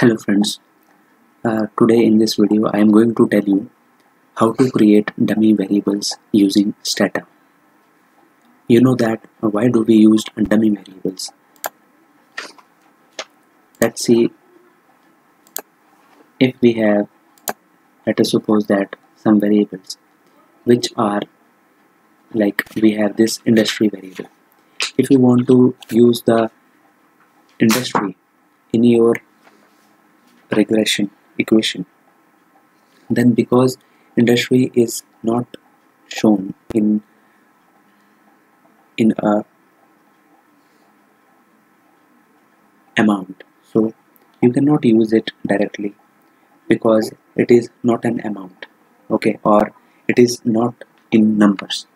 Hello friends, uh, today in this video I am going to tell you how to create dummy variables using Stata. You know that uh, why do we use dummy variables? Let's see if we have let us suppose that some variables which are like we have this industry variable. If you want to use the industry in your regression equation. Then because industry is not shown in in a amount so you cannot use it directly because it is not an amount okay or it is not in numbers.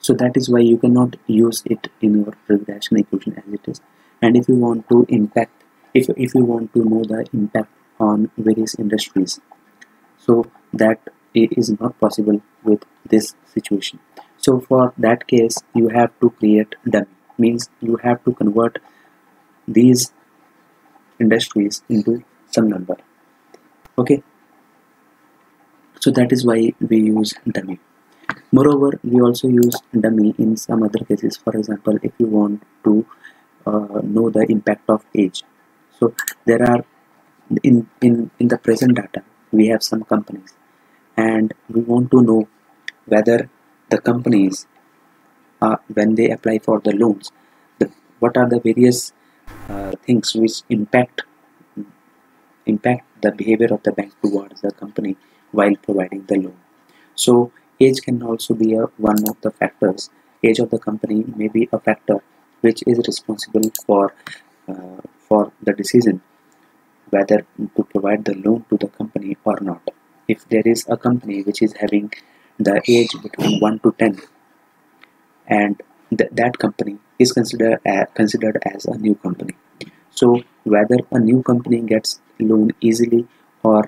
So that is why you cannot use it in your regression equation as it is. And if you want to impact if, if you want to know the impact on various industries. So that it is not possible with this situation. So for that case you have to create dummy means you have to convert these industries into some number. Okay? So that is why we use dummy. Moreover we also use dummy in some other cases. For example if you want to uh, know the impact of age. So there are in, in, in the present data we have some companies. And we want to know whether the companies uh, when they apply for the loans the, what are the various uh, things which impact impact the behavior of the bank towards the company while providing the loan. So age can also be a, one of the factors. Age of the company may be a factor which is responsible for uh, for the decision whether to provide the loan to the company or not. If there is a company which is having the age between 1 to 10 and th that company is considered as, considered as a new company. So whether a new company gets loan easily or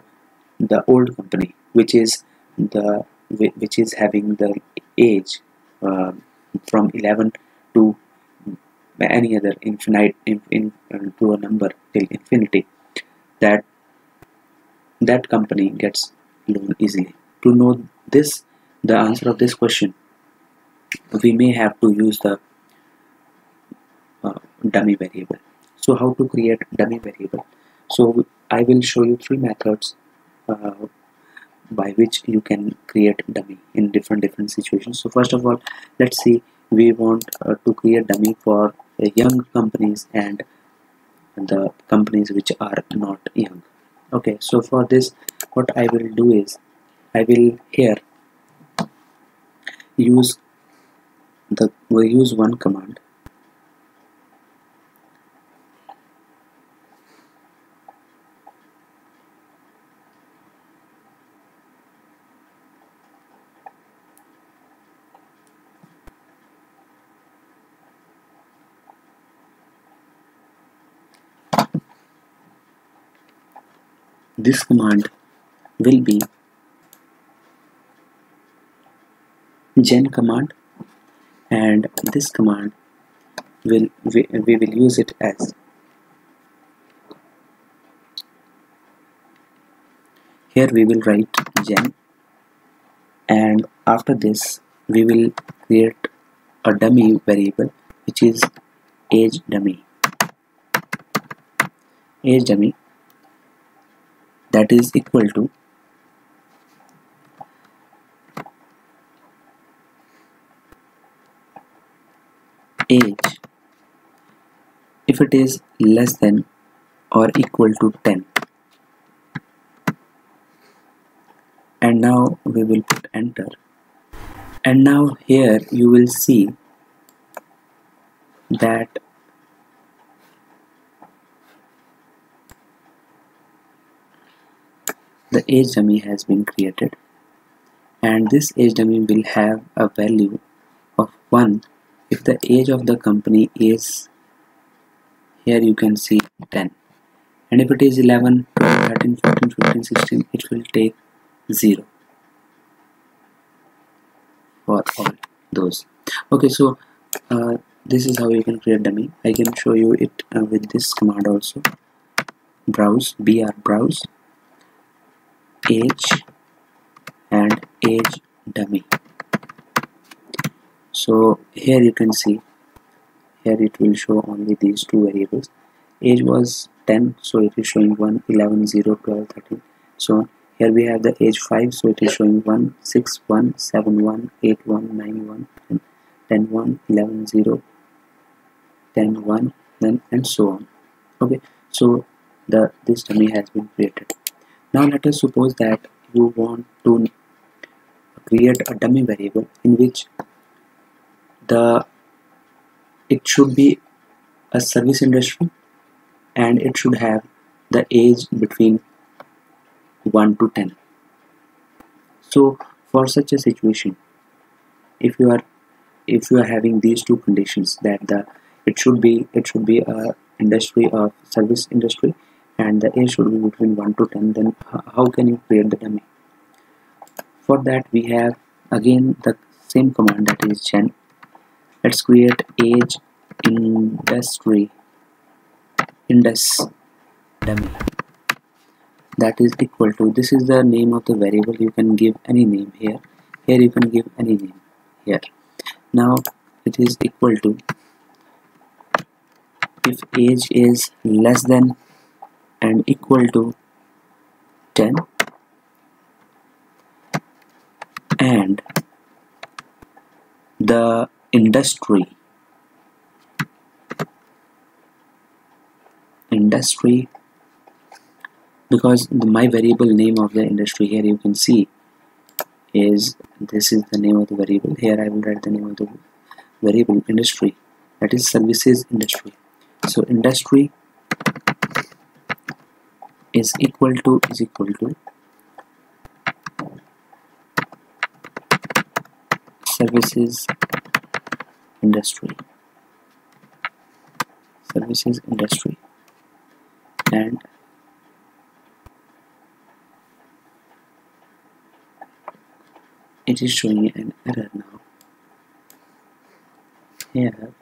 the old company which is the which is having the age uh, from 11 to any other infinite in, in, uh, to a number till infinity that that company gets loan easily. To know this the answer of this question we may have to use the uh, dummy variable. So how to create dummy variable? So I will show you three methods uh, by which you can create dummy in different different situations. So first of all let's see we want uh, to create dummy for young companies and the companies which are not young okay so for this what I will do is I will here use the we use one command this command will be gen command and this command will we, we will use it as here we will write gen and after this we will create a dummy variable which is age dummy. Age dummy that is equal to age if it is less than or equal to 10 and now we will put enter. And now here you will see that the age dummy has been created. And this age dummy will have a value of 1 if the age of the company is here you can see 10 and if it is 11 13 14 15 16 it will take 0 for all those. Okay so uh, this is how you can create dummy. I can show you it uh, with this command also. Browse br browse age and age dummy. So here you can see here it will show only these two variables. Age was 10 so it is showing 1 11 0 12 13 so here we have the age 5 so it is showing 1 6 1 7 1 8 1 9 1 and 10 1 11 0 10 1 then and so on. Okay so the this dummy has been created now let us suppose that you want to create a dummy variable in which the it should be a service industry and it should have the age between 1 to 10 so for such a situation if you are if you are having these two conditions that the it should be it should be a industry of service industry and the age should be between 1 to 10 then how can you create the dummy for that we have again the same command that is gen let's create age industry indus dummy that is equal to this is the name of the variable. You can give any name here. Here you can give any name here. Now it is equal to if age is less than and equal to 10 and the industry industry because the, my variable name of the industry here you can see is this is the name of the variable. Here I will write the name of the variable industry. That is services industry. So industry is equal to is equal to services industry. Services industry and it is showing an error now. Here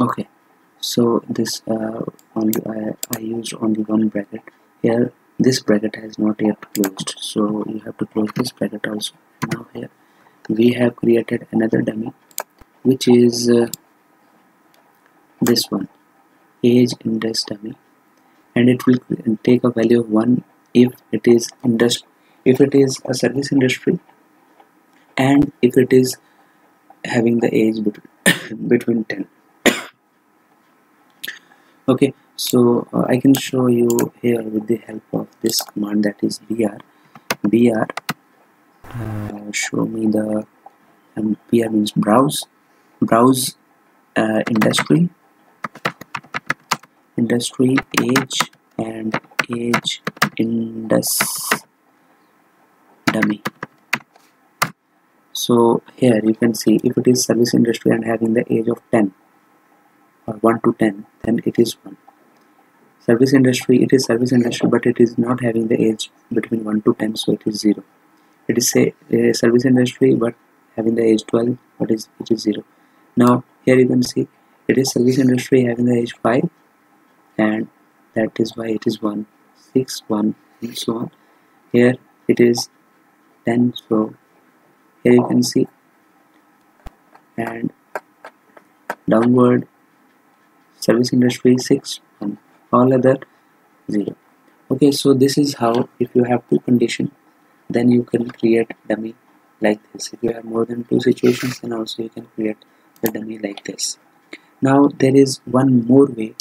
okay so this uh, only I, I used only one bracket. Here this bracket has not yet closed. So you have to close this bracket also. Now here we have created another dummy which is uh, this one. Age indus dummy. And it will take a value of 1 if it is industry if it is a service industry and if it is having the age between, between 10 okay so uh, I can show you here with the help of this command that is br br uh, show me the um, br means browse browse uh, industry industry age and age indus dummy. So here you can see if it is service industry and having the age of 10 or 1 to 10 then it is 1 service industry it is service industry but it is not having the age between 1 to 10 so it is 0 it is say a service industry but having the age 12 but is it is 0 now here you can see it is service industry having the age 5 and that is why it is 1 6 1 and so on. Here it is 10 so here you can see. And downward service industry 6 and all other 0 okay so this is how if you have two condition then you can create dummy like this. If you have more than two situations then also you can create the dummy like this. Now there is one more way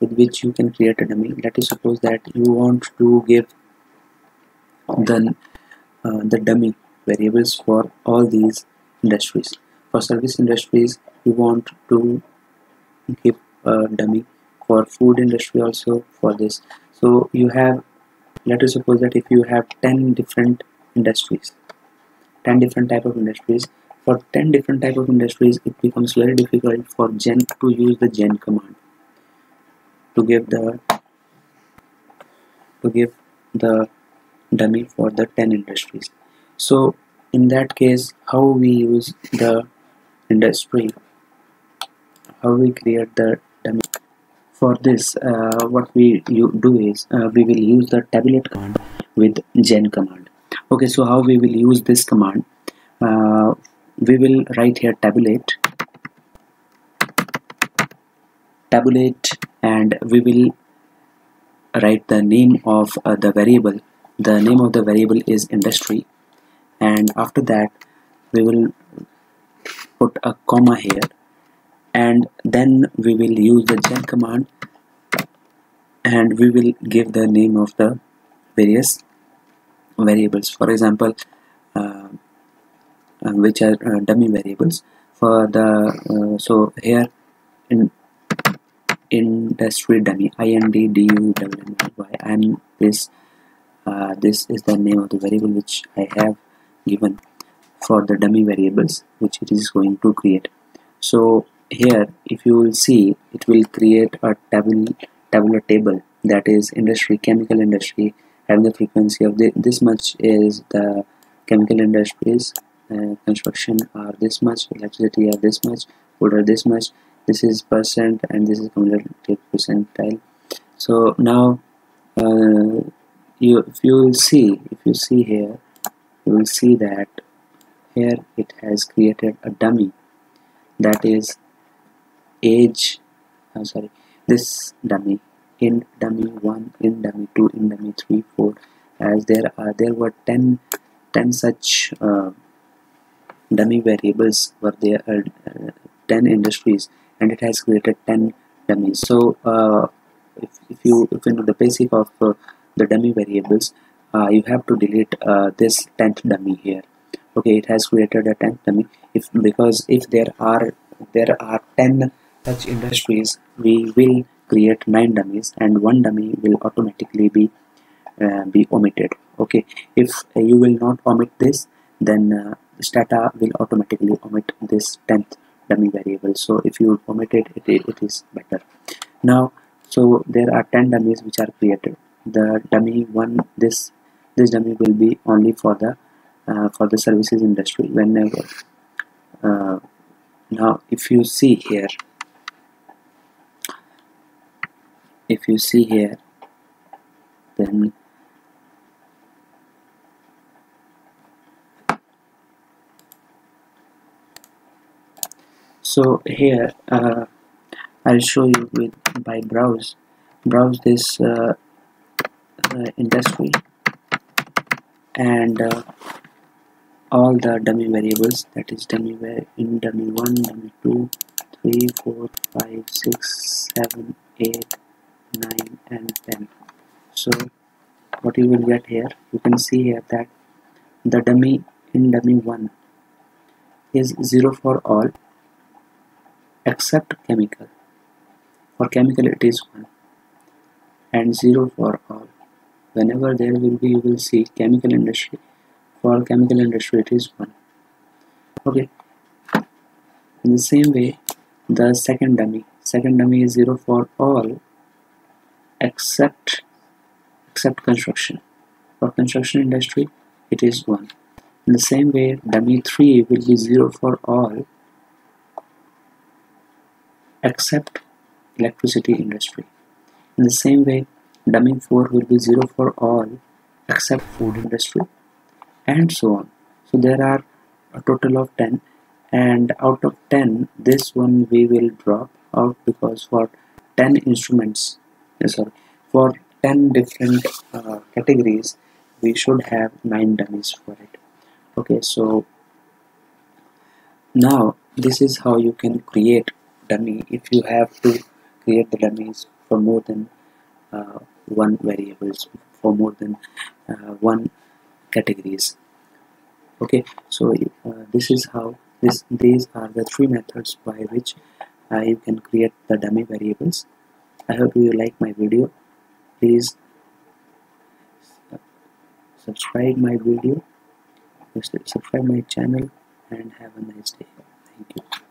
with which you can create a dummy. Let us suppose that you want to give the uh, the dummy variables for all these industries. For service industries you want to give a uh, dummy for food industry also for this. So you have let us suppose that if you have 10 different industries 10 different type of industries for 10 different type of industries it becomes very difficult for gen to use the gen command to give the to give the dummy for the 10 industries. So in that case how we use the industry how we create the dummy for this uh, what we you do is uh, we will use the tabulate command with gen command. Okay so how we will use this command? Uh, we will write here tabulate tabulate and we will write the name of uh, the variable. The name of the variable is industry and after that we will put a comma here and then we will use the gen command. And we will give the name of the various variables. For example uh, uh which are uh, dummy variables. For the uh, so here in industry dummy ind du and this uh, this is the name of the variable which I have given for the dummy variables which it is going to create. So here if you will see it will create a tabular table that is industry chemical industry having the frequency of the, this much is the chemical industries uh, construction are this much electricity are this much food this much this is percent and this is cumulative percentile. So now uh, you if you will see if you see here you will see that here it has created a dummy that is age I'm sorry this dummy in dummy 1 in dummy 2 in dummy 3 4 as there are there were 10 10 such uh, dummy variables were there uh, uh, 10 industries and it has created 10 dummies. So uh, if, if you if you know the basic of uh, the dummy variables uh, you have to delete uh, this 10th dummy here. Okay it has created a 10th dummy. If because if there are there are 10 such industries we will create 9 dummies and one dummy will automatically be uh, be omitted okay? If uh, you will not omit this then uh, stata will automatically omit this 10th dummy variable. So if you omit it, it it is better. Now so there are 10 dummies which are created. The dummy one this this dummy will be only for the uh, for the services industry. Whenever uh, now if you see here if you see here then so here uh, I'll show you with by browse. Browse this uh, uh, industry and uh, all the dummy variables that is dummy in dummy 1 dummy 2 3 4 5 6 7 8 9 and 10 so what you will get here you can see here that the dummy in dummy 1 is 0 for all except chemical. For chemical it is 1 and 0 for all. Whenever there will be you will see chemical industry. For chemical industry it is 1 okay. In the same way the second dummy second dummy is 0 for all except except construction. For construction industry it is 1 in the same way dummy 3 will be 0 for all except electricity industry. In the same way dummy 4 will be 0 for all except food industry and so on. So there are a total of 10 and out of 10 this one we will drop out because for 10 instruments sorry. For 10 different uh, categories we should have 9 dummies for it. Okay so now this is how you can create dummy. If you have to create the dummies for more than uh, one variables for more than uh, one categories. Okay so uh, this is how this these are the three methods by which uh, you can create the dummy variables i hope you like my video. Please subscribe my video subscribe my channel and have a nice day. Thank you